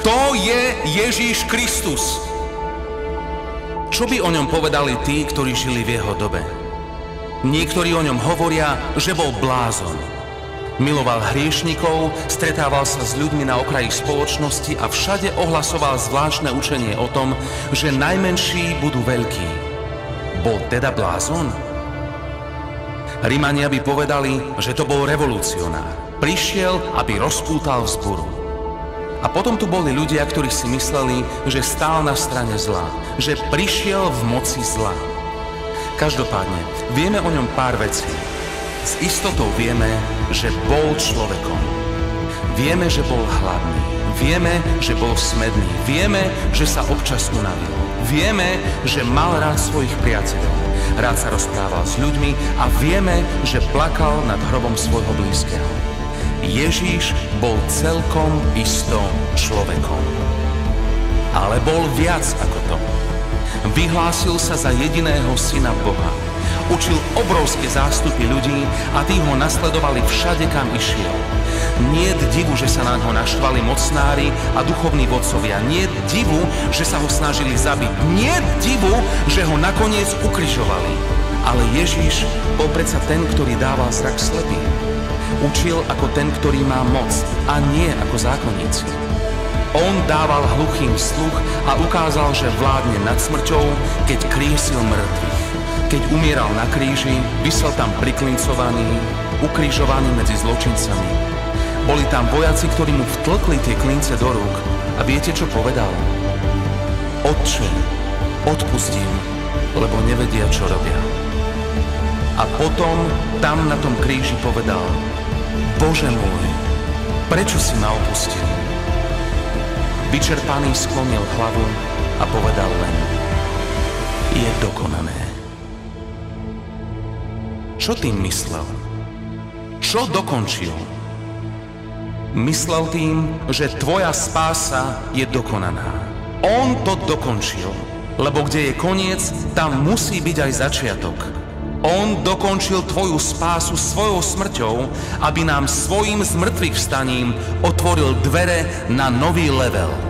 Kto je Ježíš Kristus? Čo by o ňom povedali tí, ktorí žili v jeho dobe? Niektorí o ňom hovoria, že bol blázon. Miloval hriešnikov, stretával sa s ľuďmi na okraji spoločnosti a všade ohlasoval zvláštne učenie o tom, že najmenší budú veľkí. Bol teda blázon? Rimania by povedali, že to bol revolucionár. Prišiel, aby rozpútal vzburu. A potom tu boli ľudia, ktorí si mysleli, že stál na strane zla, že prišiel v moci zla. Každopádne, vieme o ňom pár vecí. S istotou vieme, že bol človekom. Vieme, že bol hladný. Vieme, že bol smedný. Vieme, že sa občas unavil. Vieme, že mal rád svojich priateľov. Rád sa rozprával s ľuďmi a vieme, že plakal nad hrobom svojho blízkeho. Ježíš bol celkom isto človekom. Ale bol viac ako to. Vyhlásil sa za jediného syna Boha. Učil obrovské zástupy ľudí a tí ho nasledovali všade, kam išiel. Nie divu, že sa na ho naštvali mocnári a duchovní vodcovia. Nie divu, že sa ho snažili zabiť. Nie divu, že ho nakoniec ukrižovali. Ale Ježíš bol predsa ten, ktorý dával zrak slepým. Učil ako ten, ktorý má moc a nie ako zákonníci. On dával hluchým sluch a ukázal, že vládne nad smrťou, keď krísil mŕtvych. Keď umieral na kríži, vysel tam priklincovaný, ukrižovaný medzi zločincami. Boli tam vojaci, ktorí mu vtlkli tie klince do rúk. A viete, čo povedal? Otče, odpustím, lebo nevedia, čo robia. A potom tam na tom kríži povedal, Bože môj, prečo si ma opustil? Vyčerpaný sklonil hlavu a povedal len, je dokonané. Čo tým myslel? Čo dokončil? Myslel tým, že tvoja spása je dokonaná. On to dokončil, lebo kde je koniec, tam musí byť aj začiatok. On dokončil tvoju spásu svojou smrťou, aby nám svojim zmrtvých vstaním otvoril dvere na nový level.